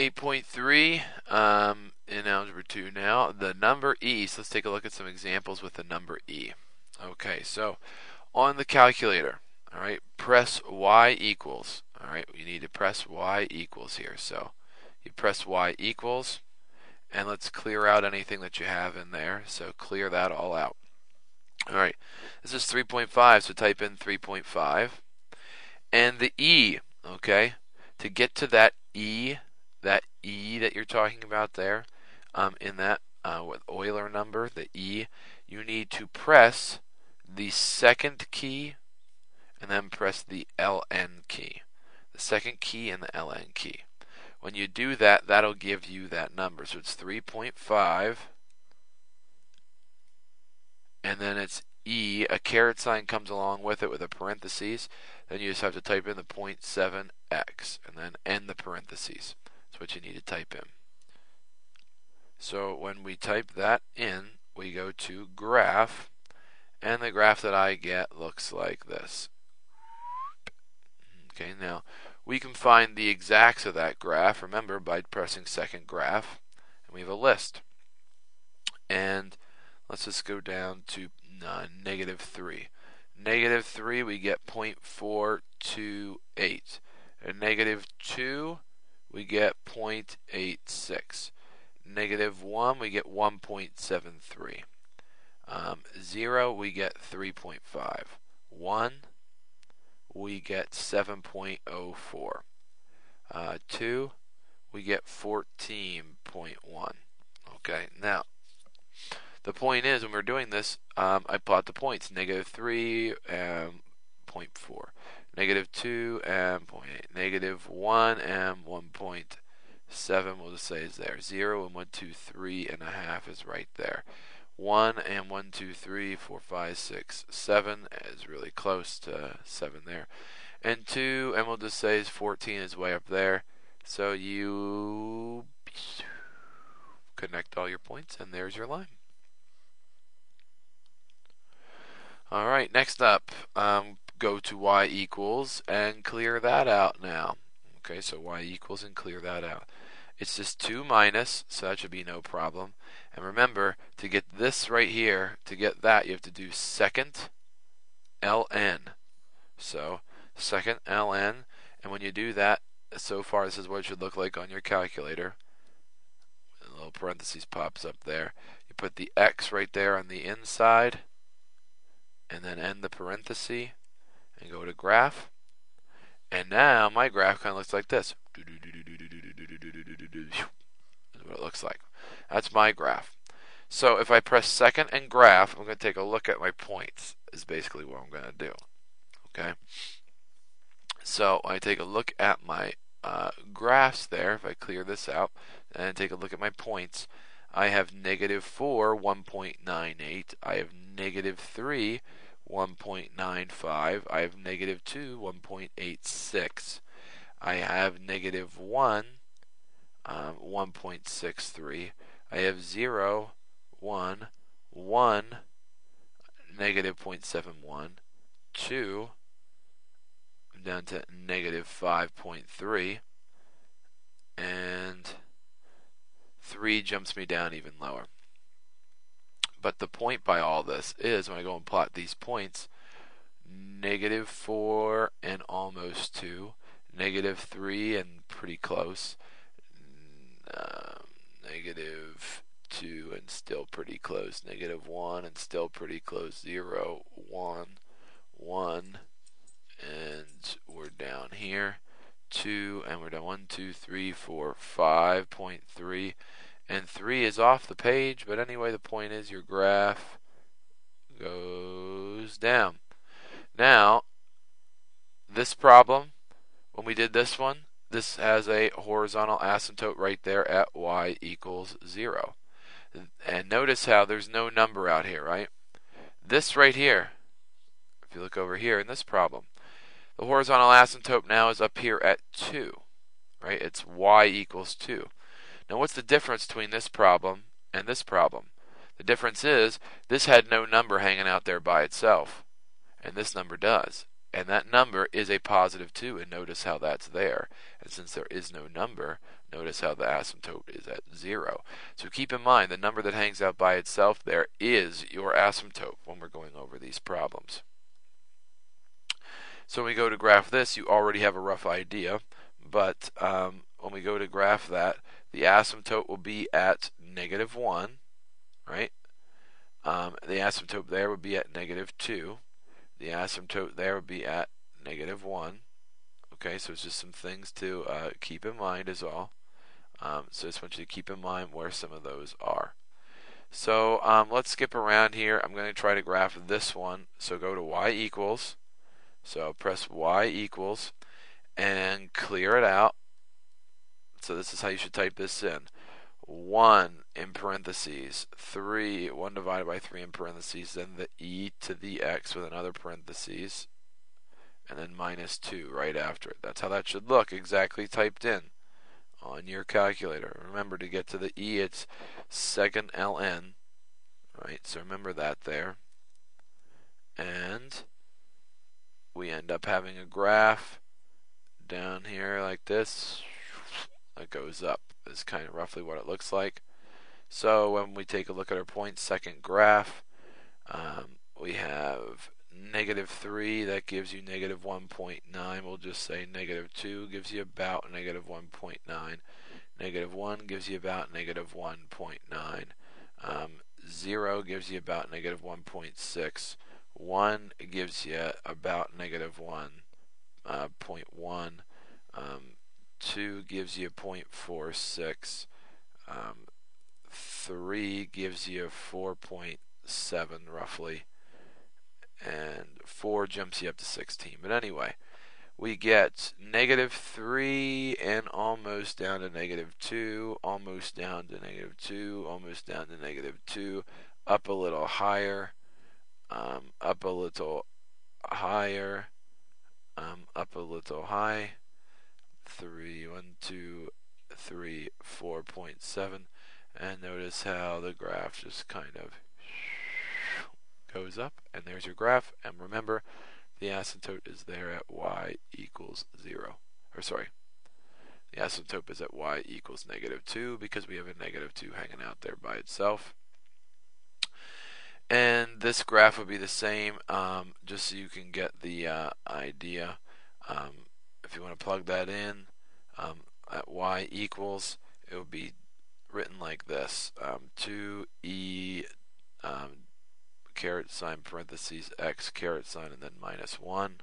8.3 um, in Algebra 2 now. The number e, so let's take a look at some examples with the number e. Okay, so on the calculator, all right, press y equals. All right, you need to press y equals here. So you press y equals, and let's clear out anything that you have in there. So clear that all out. All right, this is 3.5, so type in 3.5. And the e, okay, to get to that e, that e that you're talking about there, um, in that uh, with Euler number, the e, you need to press the second key and then press the ln key. The second key and the ln key. When you do that, that'll give you that number. So it's 3.5 and then it's E, a caret sign comes along with it with a parenthesis. Then you just have to type in the 0.7x and then end the parentheses. What you need to type in. So when we type that in, we go to graph, and the graph that I get looks like this. Okay, now we can find the exacts of that graph, remember, by pressing second graph, and we have a list. And let's just go down to uh, negative 3. Negative 3, we get 0.428. And negative 2, we get 0.86. Negative 1, we get 1.73. Um, 0, we get 3.5. 1, we get 7.04. Uh, 2, we get 14.1. Okay, now the point is, when we're doing this, um, I plot the points. Negative 3 and 0.4. Negative 2 and 0.8. Negative 1 and 1.7, we'll just say is there. 0 and 1, 2, 3 and a half is right there. 1 and 1, 2, 3, 4, 5, 6, 7 is really close to 7 there. And 2, and we'll just say is 14 is way up there. So you connect all your points, and there's your line. All right, next up, um, go to y equals and clear that out now. Okay, so y equals and clear that out. It's just 2 minus, so that should be no problem. And remember, to get this right here, to get that, you have to do second ln. So, second ln, and when you do that, so far this is what it should look like on your calculator. A little parentheses pops up there. You put the x right there on the inside and then end the parenthesis and go to graph. And now my graph kind of looks like this. That's what it looks like. That's my graph. So if I press second and graph, I'm going to take a look at my points, is basically what I'm going to do. Okay? So I take a look at my uh, graphs there, if I clear this out, and take a look at my points, I have negative 4, 1.98. I have negative 3, 1.95. I have negative 2, 1.86. I have negative 1, um, 1.63. I have 0, 1, 1, negative 0.71, 2, I'm down to negative 5.3, and 3 jumps me down even lower. But the point by all this is when I go and plot these points, negative 4 and almost 2, negative 3 and pretty close, um, negative 2 and still pretty close, negative 1 and still pretty close, 0, 1, 1, and we're down here, 2, and we're down 1, 2, 3, 4, 5.3 and 3 is off the page, but anyway, the point is your graph goes down. Now, this problem, when we did this one, this has a horizontal asymptote right there at y equals 0. And notice how there's no number out here, right? This right here, if you look over here in this problem, the horizontal asymptote now is up here at 2, right? It's y equals 2. Now what's the difference between this problem and this problem? The difference is this had no number hanging out there by itself, and this number does. And that number is a positive 2, and notice how that's there. And since there is no number, notice how the asymptote is at 0. So keep in mind the number that hangs out by itself there is your asymptote when we're going over these problems. So when we go to graph this, you already have a rough idea, but um, when we go to graph that, the asymptote will be at negative 1, right? Um, the asymptote there would be at negative 2. The asymptote there would be at negative 1. Okay, so it's just some things to uh, keep in mind is all. Um, so I just want you to keep in mind where some of those are. So um, let's skip around here. I'm going to try to graph this one. So go to y equals. So press y equals and clear it out. So this is how you should type this in. 1 in parentheses, 3, 1 divided by 3 in parentheses, then the e to the x with another parentheses, and then minus 2 right after it. That's how that should look, exactly typed in on your calculator. Remember to get to the e, it's second ln, right? So remember that there. And we end up having a graph down here like this goes up is kind of roughly what it looks like. So when we take a look at our point second graph, um, we have negative 3, that gives you negative 1.9. We'll just say negative 2 gives you about negative 1.9. Negative 1 gives you about negative 1.9. Um, 0 gives you about negative 1.6. 1 gives you about negative 1.1. Uh, 0.1. Um, 2 gives you 0.46. Um, 3 gives you 4.7 roughly. And 4 jumps you up to 16. But anyway, we get negative 3 and almost down to negative 2, almost down to negative 2, almost down to negative 2, up a little higher, um, up a little higher, um, up a little high, three, one, two, three, four point seven, and notice how the graph just kind of goes up, and there's your graph. And remember, the asymptote is there at y equals zero. Or sorry, the asymptote is at y equals negative two because we have a negative two hanging out there by itself. And this graph would be the same, um, just so you can get the uh, idea. Um, if you want to plug that in um, at y equals, it would be written like this: um, 2e um, caret sign parentheses x caret sign and then minus 1.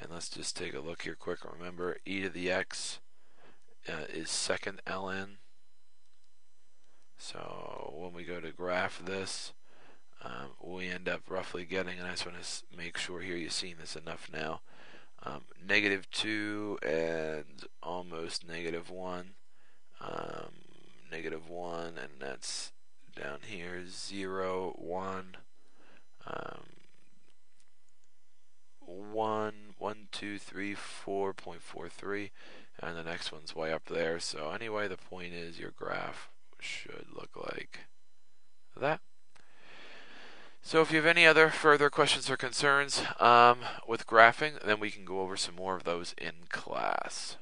And let's just take a look here quick. Remember, e to the x uh, is second ln. So when we go to graph this, um, we end up roughly getting, and I just want to make sure here you've seen this enough now, um, negative 2 and almost negative 1. Um, negative 1, and that's down here 0, 1. Um, 1, 1, 2, 3, 4.43, and the next one's way up there. So anyway, the point is your graph should look like that. So if you have any other further questions or concerns um, with graphing, then we can go over some more of those in class.